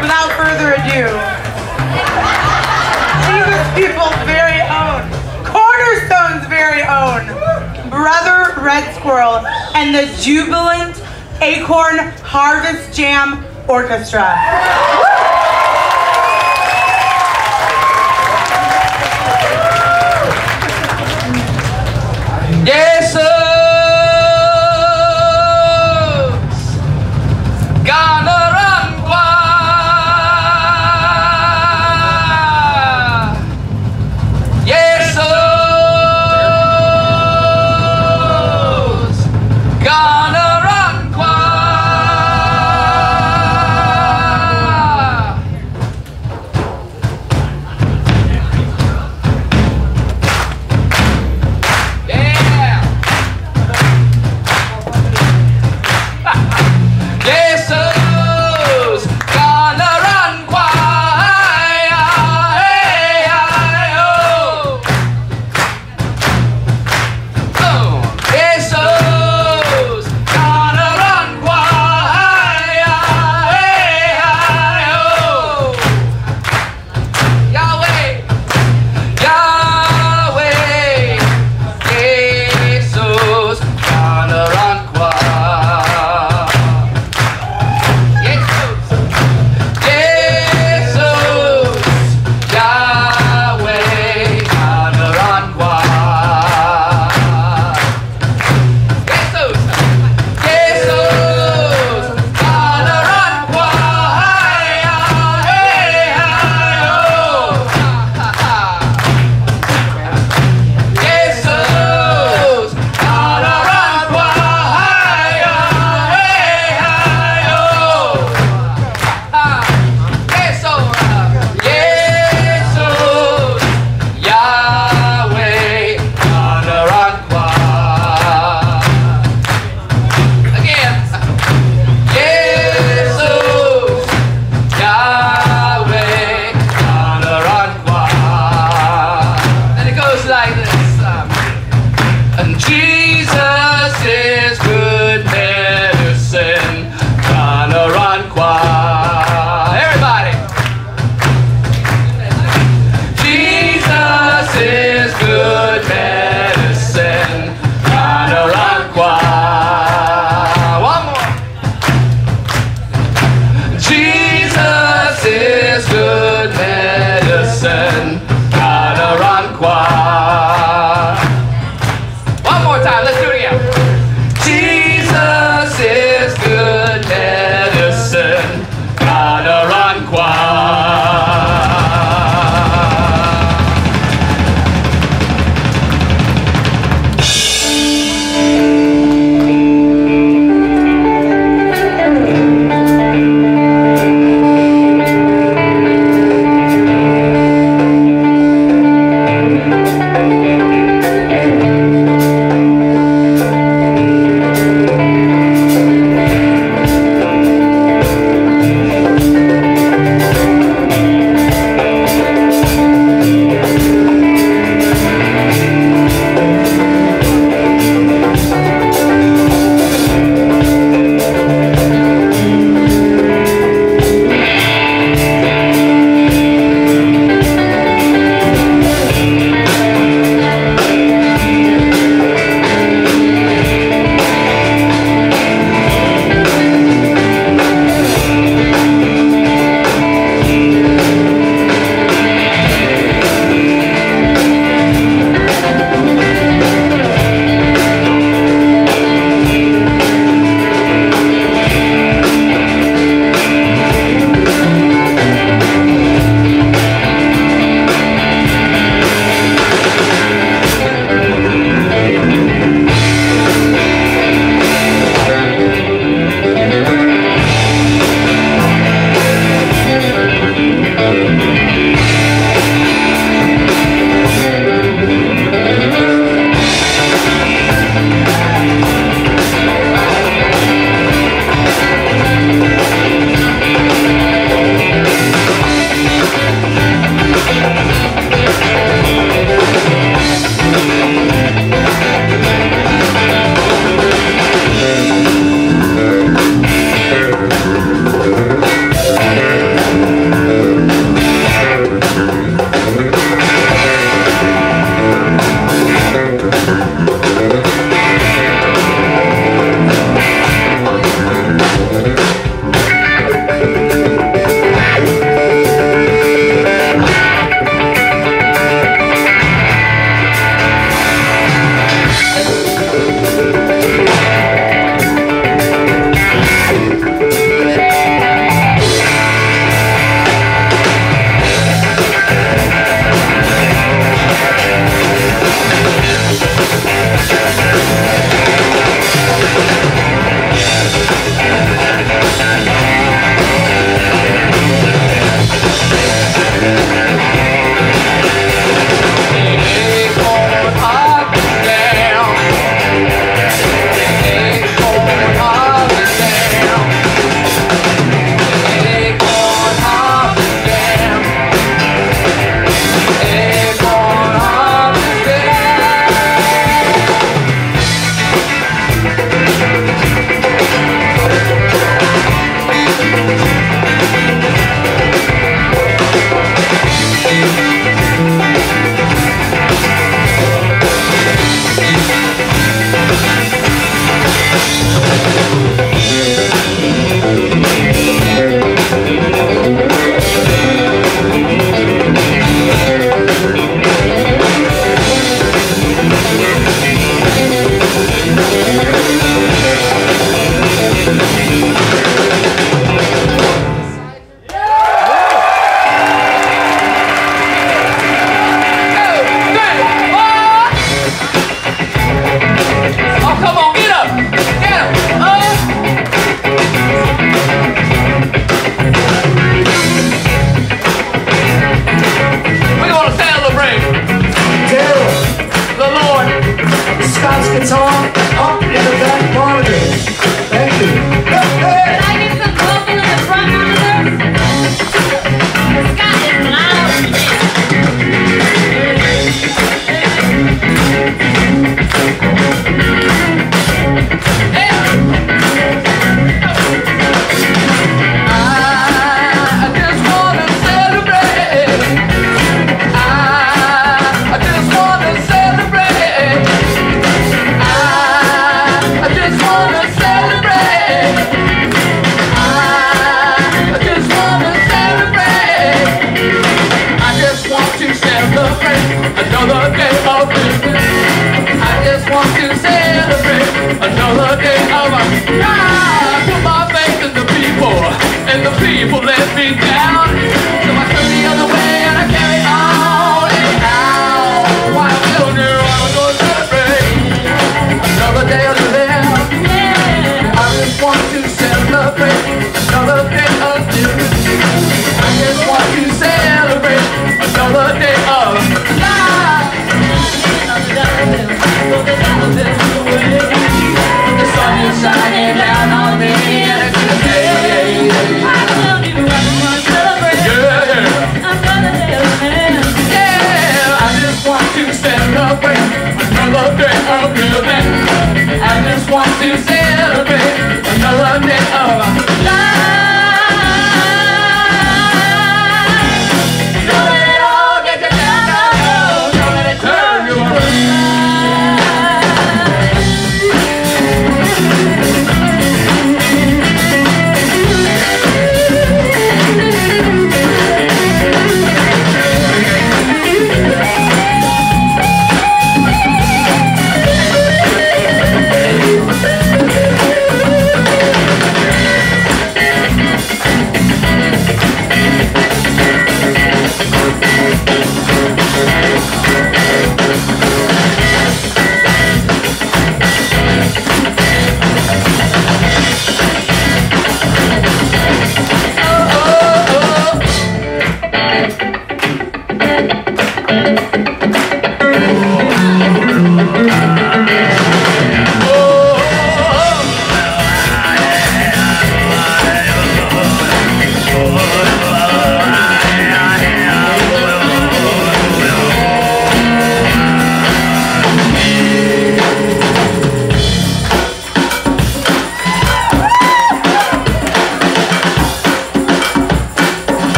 without further ado, Jesus People's very own, Cornerstone's very own, Brother Red Squirrel and the Jubilant Acorn Harvest Jam Orchestra. Yes, sir.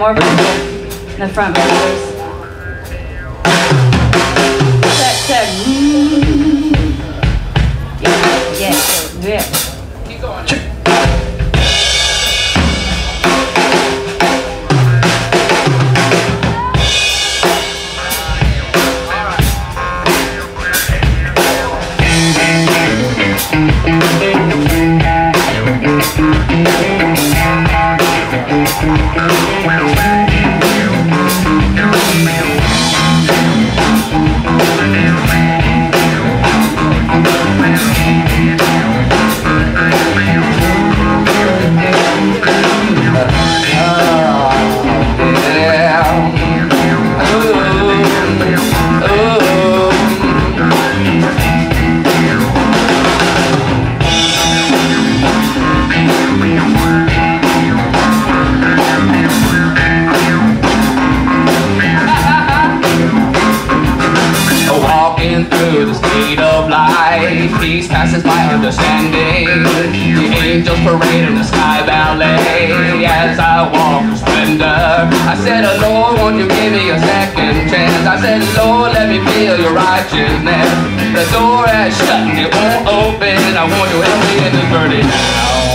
More in the front members. question that the door is shut and it won't open. I want to help me in this verdict house.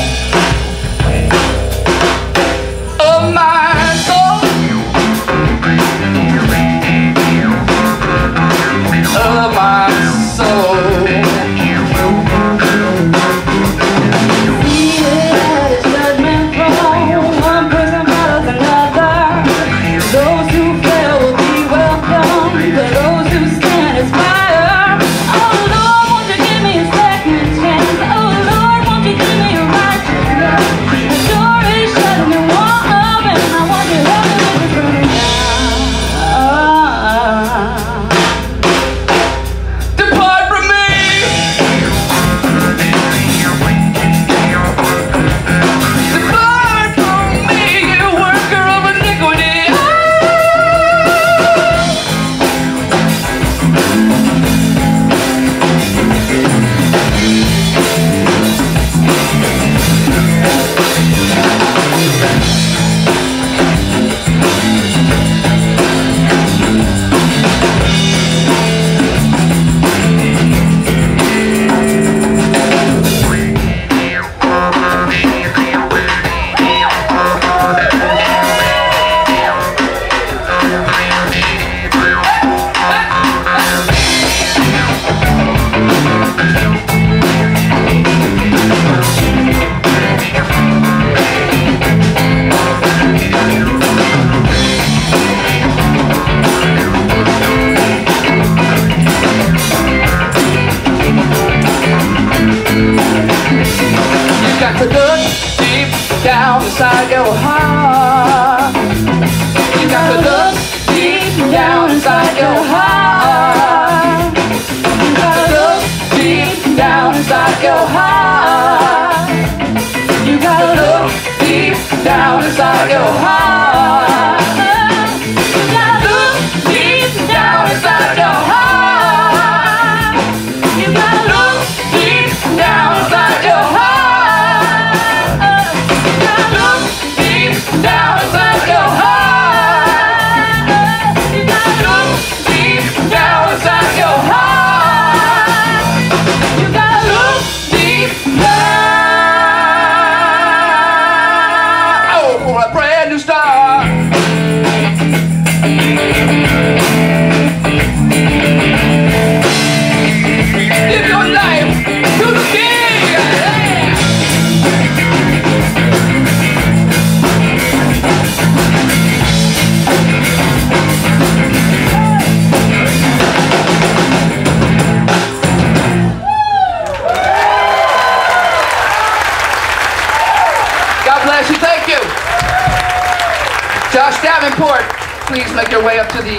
gotta look deep down inside your heart.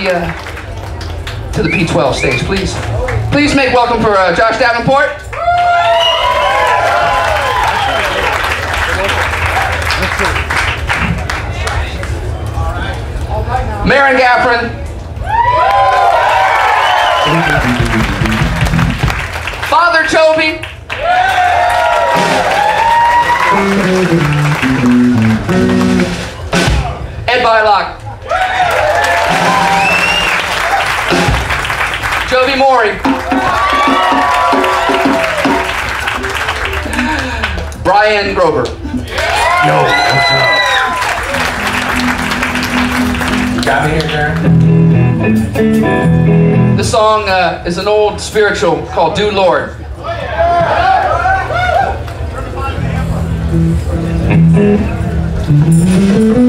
uh, to the P12 stage, please. Please make welcome for uh, Josh Davenport. Marin Gaffron. Father Toby. Brian Grover. Yo, what's up? Got me here, Darren. This song uh, is an old spiritual called Do Lord. Oh, yeah.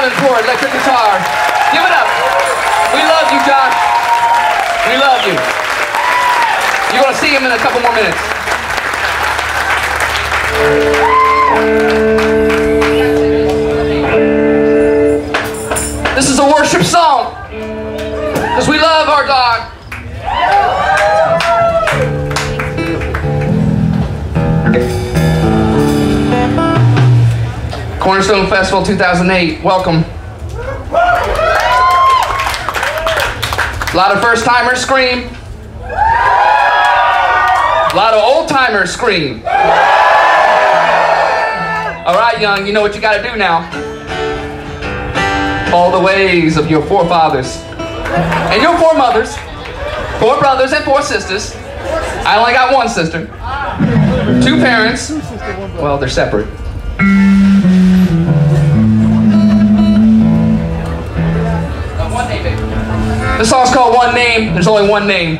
Allen for electric guitar. Give it up. We love you, Josh. We love you. You're going to see him in a couple more minutes. Cornerstone Festival 2008, welcome. A lot of first timers scream. A lot of old timers scream. All right, young, you know what you got to do now. Follow the ways of your forefathers and your foremothers, four brothers and four sisters. I only got one sister. Two parents. Well, they're separate. This song's called One Name. There's only one name.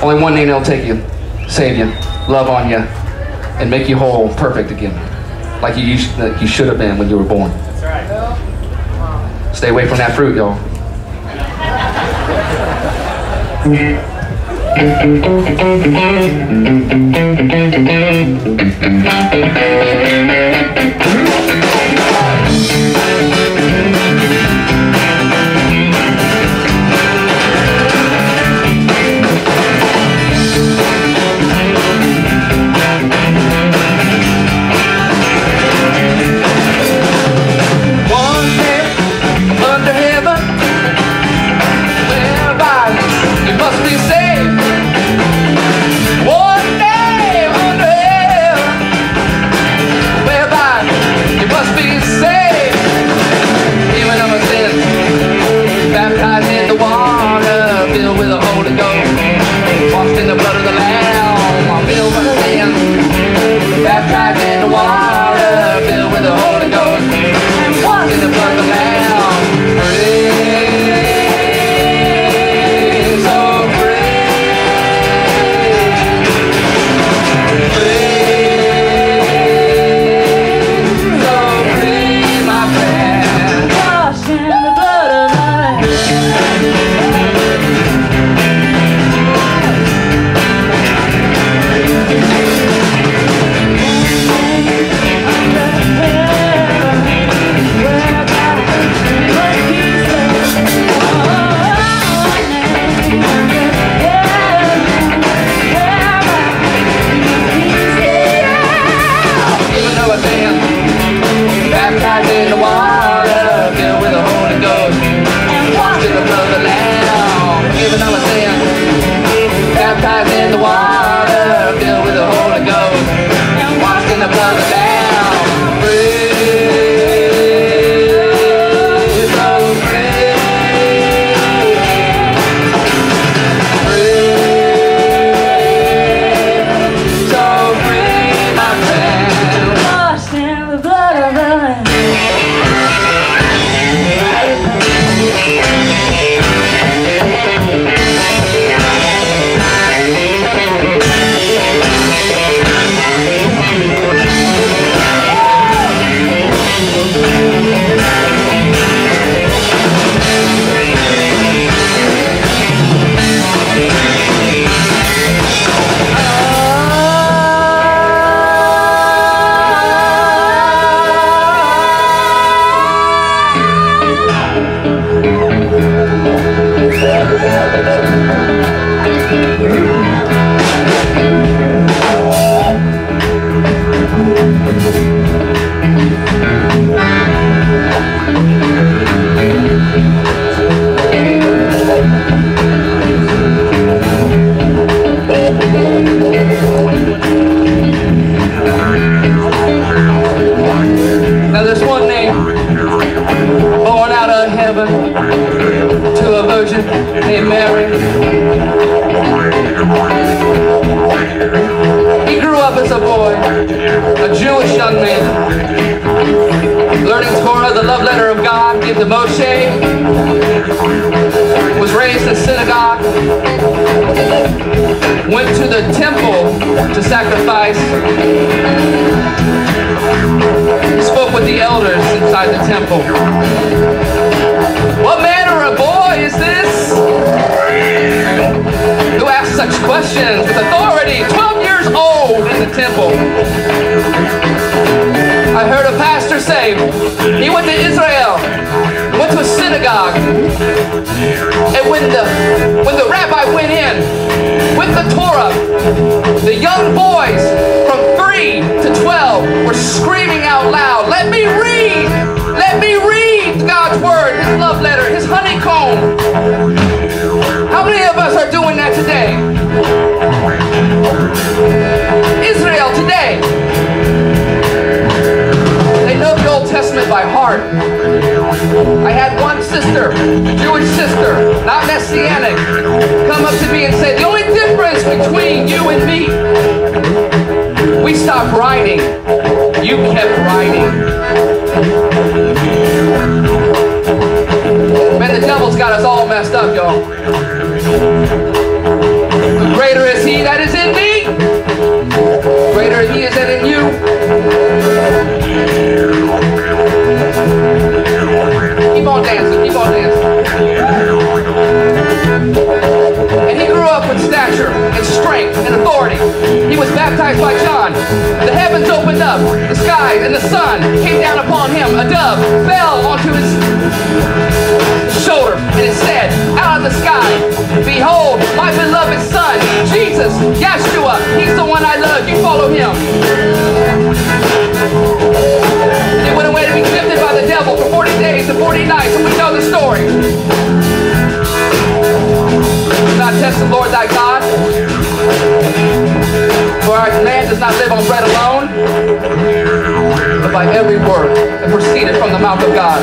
Only one name that'll take you, save you, love on you, and make you whole, perfect again. Like you, used, like you should have been when you were born. Stay away from that fruit, y'all. One say he went to Israel, went to a synagogue, and when the when the rabbi went in with the Torah, the young boys from three to twelve were screaming out loud, "Let me read! Let me read God's word, His love letter, His honeycomb." How many of us are doing that today? Israel today. Testament by heart. I had one sister, Jewish sister, not messianic, come up to me and say, the only difference between you and me, we stopped writing. You kept writing. Man, the devil's got us all messed up, y'all. Greater is he that is in me. Greater he is that in you. On dancing, keep on dancing. 40 nights, and we know the story. Do not test the Lord thy God. For our man does not live on bread alone, but by every word that proceeded from the mouth of God.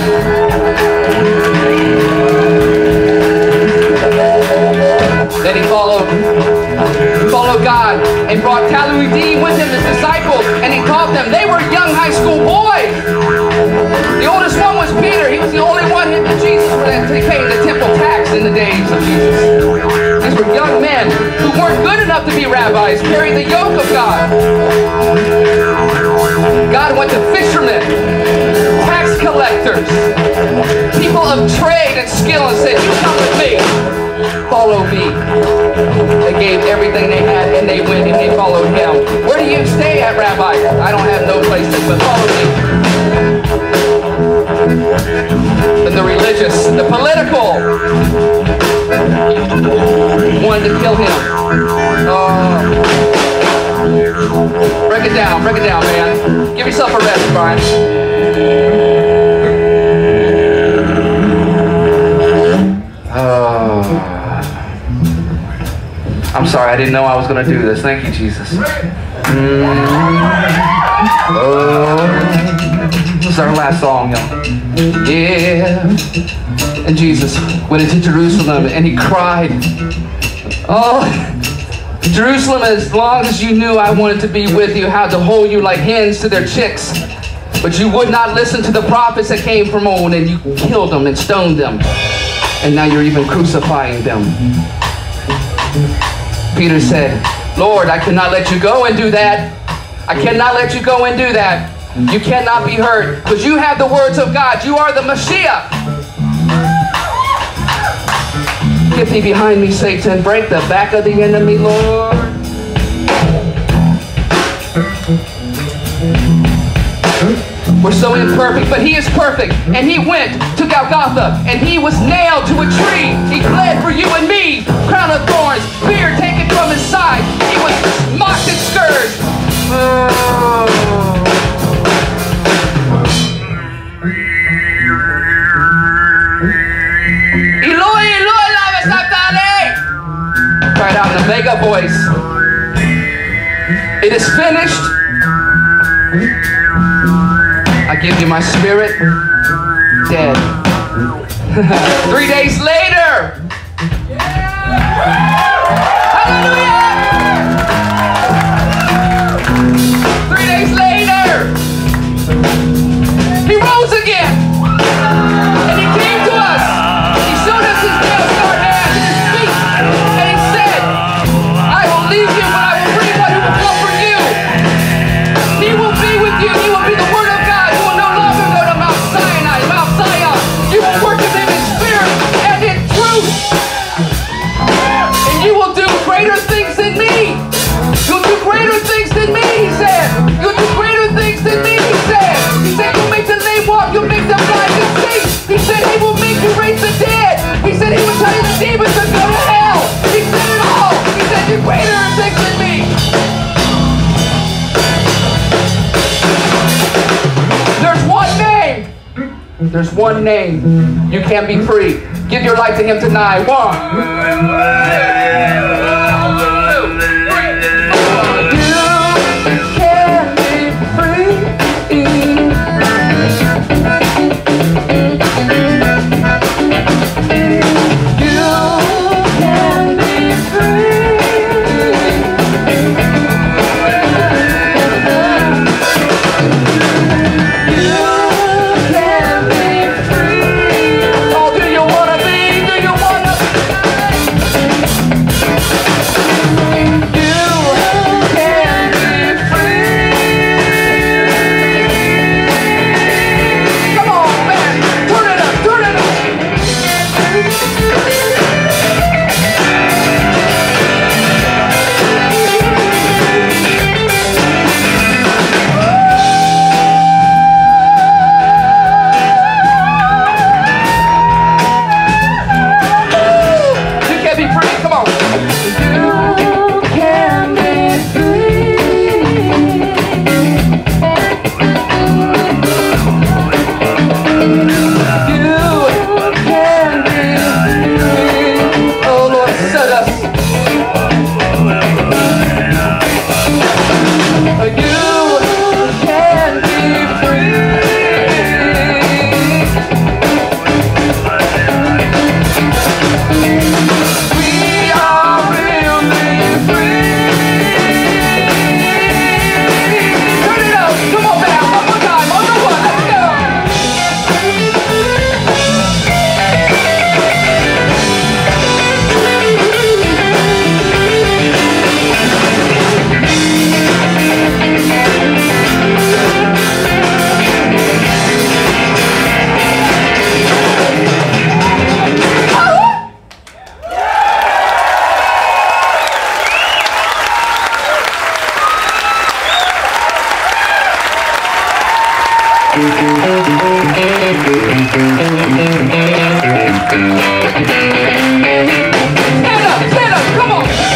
Then he followed, followed God and brought Talmidim with him, his disciples, and he taught them. They were young high school boys. The oldest one was Peter. He was the only one him and Jesus were paying the temple tax in the days of Jesus. These were young men who weren't good enough to be rabbis, carrying the yoke of God. God went to fishermen, tax collectors, people of trade and skill and said, you come with me, follow me. They gave everything they had and they went and they followed him. Where do you stay at, Rabbi? I don't have no place to, but follow me. And the religious, the political, wanted to kill him. Oh. Break it down, break it down, man. Give yourself a rest, Brian. Oh. I'm sorry, I didn't know I was going to do this. Thank you, Jesus. Mm. Oh. This is our last song, y'all. Yeah. And Jesus went into Jerusalem and he cried, Oh, Jerusalem, as long as you knew I wanted to be with you, how to hold you like hens to their chicks. But you would not listen to the prophets that came from old, and you killed them and stoned them. And now you're even crucifying them. Peter said, Lord, I cannot let you go and do that. I cannot let you go and do that. You cannot be hurt because you have the words of God. You are the Messiah. Get thee behind me, Satan. Break the back of the enemy, Lord. We're so imperfect, but he is perfect. And he went to Golgotha, and he was nailed to a tree. He bled for you and me. Crown of thorns, spear taken from his side. He was mocked and scourged. Oh. In voice. It is finished. I give you my spirit. Dead. Three days later. one name, you can be free. Give your life to him tonight. One. Stand up, stand up, come on!